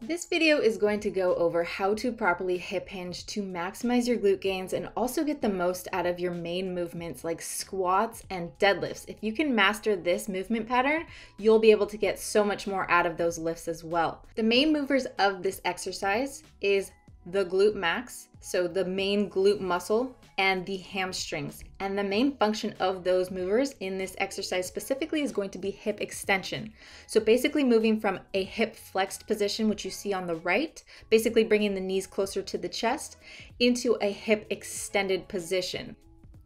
This video is going to go over how to properly hip hinge to maximize your glute gains and also get the most out of your main movements like squats and deadlifts. If you can master this movement pattern, you'll be able to get so much more out of those lifts as well. The main movers of this exercise is the glute max, so the main glute muscle, and the hamstrings. And the main function of those movers in this exercise specifically is going to be hip extension. So basically moving from a hip flexed position, which you see on the right, basically bringing the knees closer to the chest, into a hip extended position.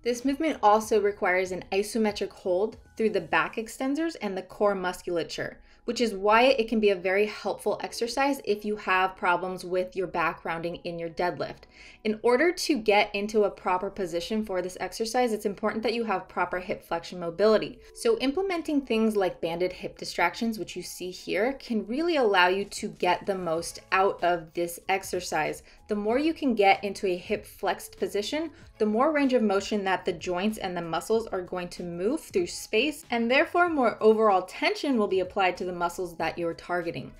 This movement also requires an isometric hold through the back extensors and the core musculature which is why it can be a very helpful exercise if you have problems with your back rounding in your deadlift. In order to get into a proper position for this exercise, it's important that you have proper hip flexion mobility. So, implementing things like banded hip distractions, which you see here, can really allow you to get the most out of this exercise. The more you can get into a hip flexed position, the more range of motion that the joints and the muscles are going to move through space, and therefore more overall tension will be applied to the muscles that you're targeting.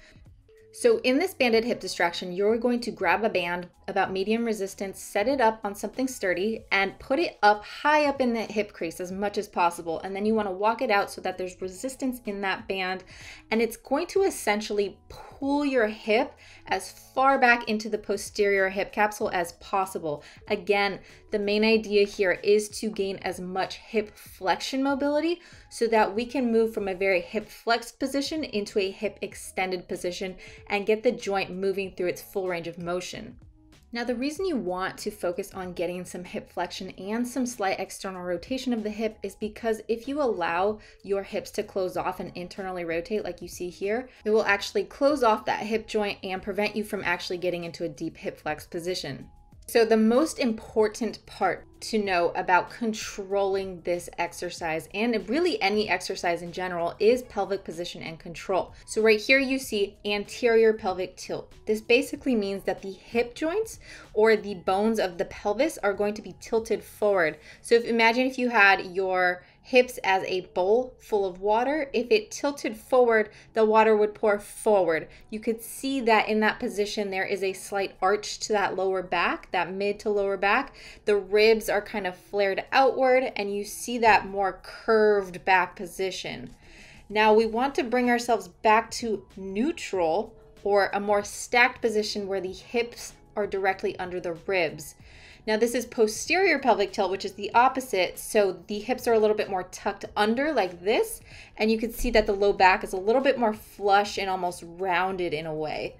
So in this banded hip distraction, you're going to grab a band about medium resistance, set it up on something sturdy, and put it up high up in the hip crease as much as possible. And then you want to walk it out so that there's resistance in that band. And it's going to essentially your hip as far back into the posterior hip capsule as possible. Again, the main idea here is to gain as much hip flexion mobility so that we can move from a very hip flexed position into a hip extended position and get the joint moving through its full range of motion. Now, the reason you want to focus on getting some hip flexion and some slight external rotation of the hip is because if you allow your hips to close off and internally rotate, like you see here, it will actually close off that hip joint and prevent you from actually getting into a deep hip flex position. So, the most important part to know about controlling this exercise and really any exercise in general is pelvic position and control. So, right here you see anterior pelvic tilt. This basically means that the hip joints or the bones of the pelvis are going to be tilted forward. So, if imagine if you had your hips as a bowl full of water. If it tilted forward, the water would pour forward. You could see that in that position, there is a slight arch to that lower back, that mid to lower back. The ribs are kind of flared outward, and you see that more curved back position. Now we want to bring ourselves back to neutral or a more stacked position where the hips are directly under the ribs. Now this is posterior pelvic tilt, which is the opposite. So the hips are a little bit more tucked under like this. And you can see that the low back is a little bit more flush and almost rounded in a way.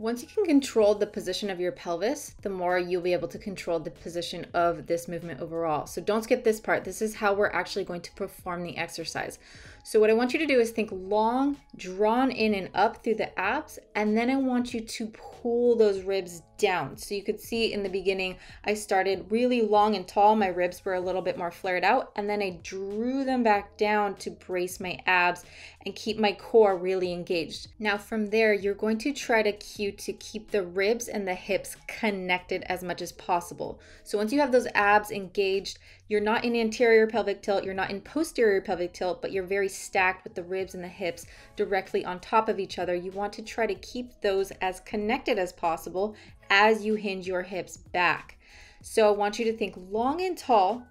Once you can control the position of your pelvis, the more you'll be able to control the position of this movement overall. So don't skip this part. This is how we're actually going to perform the exercise. So what I want you to do is think long, drawn in and up through the abs, and then I want you to pull those ribs down. So you could see in the beginning, I started really long and tall. My ribs were a little bit more flared out, and then I drew them back down to brace my abs and keep my core really engaged. Now from there, you're going to try to cue to keep the ribs and the hips connected as much as possible. So once you have those abs engaged, you're not in anterior pelvic tilt, you're not in posterior pelvic tilt, but you're very stacked with the ribs and the hips directly on top of each other. You want to try to keep those as connected as possible as you hinge your hips back. So I want you to think long and tall,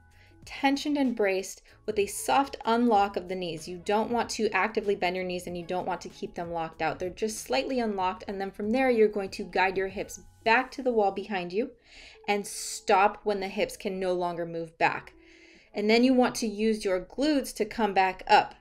tensioned and braced with a soft unlock of the knees. You don't want to actively bend your knees and you don't want to keep them locked out. They're just slightly unlocked. And then from there, you're going to guide your hips back to the wall behind you and stop when the hips can no longer move back. And then you want to use your glutes to come back up.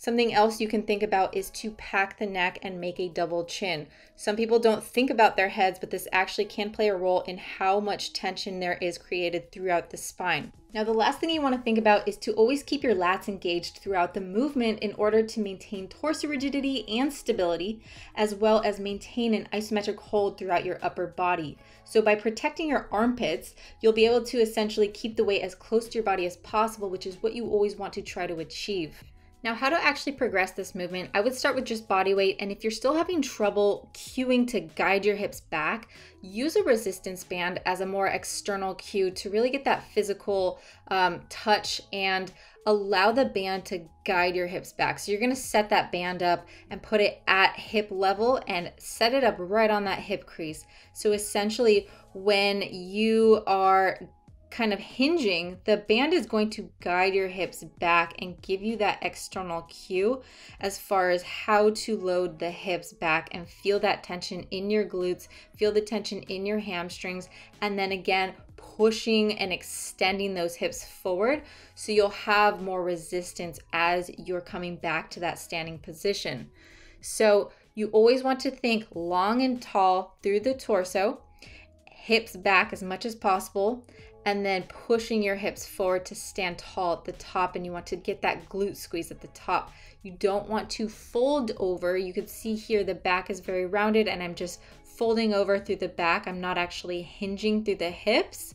Something else you can think about is to pack the neck and make a double chin. Some people don't think about their heads, but this actually can play a role in how much tension there is created throughout the spine. Now, the last thing you want to think about is to always keep your lats engaged throughout the movement in order to maintain torso rigidity and stability, as well as maintain an isometric hold throughout your upper body. So, by protecting your armpits, you'll be able to essentially keep the weight as close to your body as possible, which is what you always want to try to achieve. Now, how to actually progress this movement, I would start with just body weight. And if you're still having trouble cueing to guide your hips back, use a resistance band as a more external cue to really get that physical um, touch and allow the band to guide your hips back. So you're gonna set that band up and put it at hip level and set it up right on that hip crease. So essentially, when you are kind of hinging, the band is going to guide your hips back and give you that external cue as far as how to load the hips back and feel that tension in your glutes, feel the tension in your hamstrings, and then again, pushing and extending those hips forward so you'll have more resistance as you're coming back to that standing position. So you always want to think long and tall through the torso, hips back as much as possible and then pushing your hips forward to stand tall at the top and you want to get that glute squeeze at the top. You don't want to fold over. You can see here the back is very rounded and I'm just folding over through the back. I'm not actually hinging through the hips.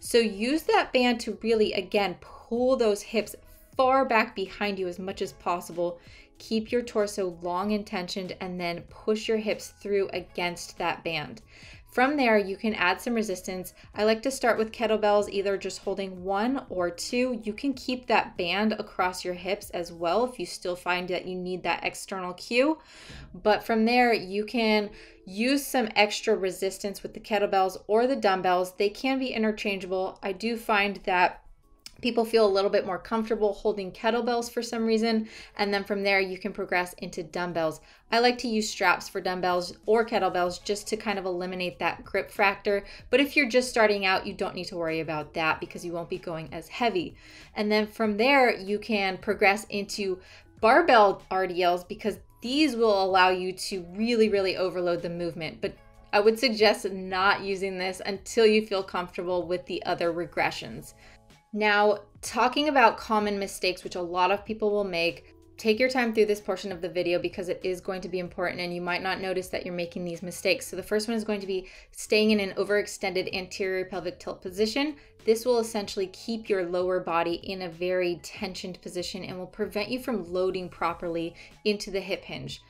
So use that band to really, again, pull those hips far back behind you as much as possible. Keep your torso long and tensioned and then push your hips through against that band. From there, you can add some resistance. I like to start with kettlebells, either just holding one or two. You can keep that band across your hips as well if you still find that you need that external cue. But from there, you can use some extra resistance with the kettlebells or the dumbbells. They can be interchangeable. I do find that People feel a little bit more comfortable holding kettlebells for some reason, and then from there you can progress into dumbbells. I like to use straps for dumbbells or kettlebells just to kind of eliminate that grip factor, but if you're just starting out, you don't need to worry about that because you won't be going as heavy. And then from there, you can progress into barbell RDLs because these will allow you to really, really overload the movement. But I would suggest not using this until you feel comfortable with the other regressions. Now, talking about common mistakes, which a lot of people will make, take your time through this portion of the video because it is going to be important and you might not notice that you're making these mistakes. So the first one is going to be staying in an overextended anterior pelvic tilt position. This will essentially keep your lower body in a very tensioned position and will prevent you from loading properly into the hip hinge.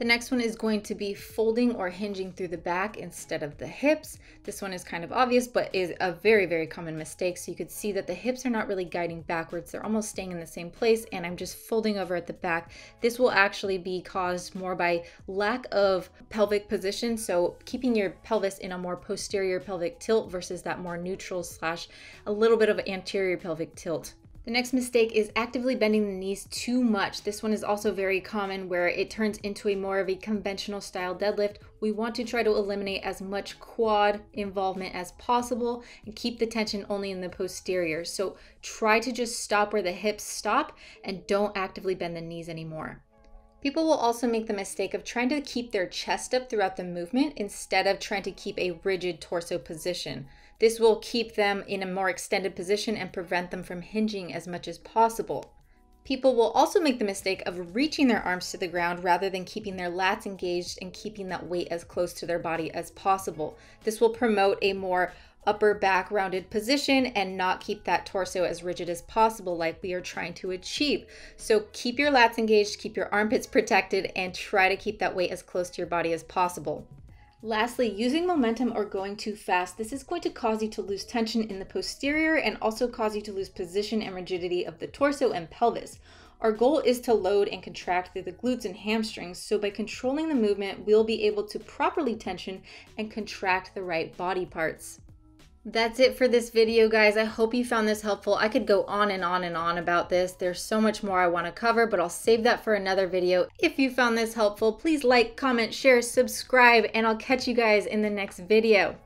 The next one is going to be folding or hinging through the back instead of the hips. This one is kind of obvious, but is a very, very common mistake. So you could see that the hips are not really guiding backwards. They're almost staying in the same place and I'm just folding over at the back. This will actually be caused more by lack of pelvic position. So keeping your pelvis in a more posterior pelvic tilt versus that more neutral slash a little bit of anterior pelvic tilt. The next mistake is actively bending the knees too much. This one is also very common where it turns into a more of a conventional style deadlift. We want to try to eliminate as much quad involvement as possible and keep the tension only in the posterior. So try to just stop where the hips stop and don't actively bend the knees anymore. People will also make the mistake of trying to keep their chest up throughout the movement instead of trying to keep a rigid torso position. This will keep them in a more extended position and prevent them from hinging as much as possible. People will also make the mistake of reaching their arms to the ground rather than keeping their lats engaged and keeping that weight as close to their body as possible. This will promote a more upper back rounded position and not keep that torso as rigid as possible like we are trying to achieve. So keep your lats engaged, keep your armpits protected, and try to keep that weight as close to your body as possible. Lastly, using momentum or going too fast, this is going to cause you to lose tension in the posterior and also cause you to lose position and rigidity of the torso and pelvis. Our goal is to load and contract through the glutes and hamstrings, so by controlling the movement, we'll be able to properly tension and contract the right body parts. That's it for this video, guys. I hope you found this helpful. I could go on and on and on about this. There's so much more I want to cover, but I'll save that for another video. If you found this helpful, please like, comment, share, subscribe, and I'll catch you guys in the next video.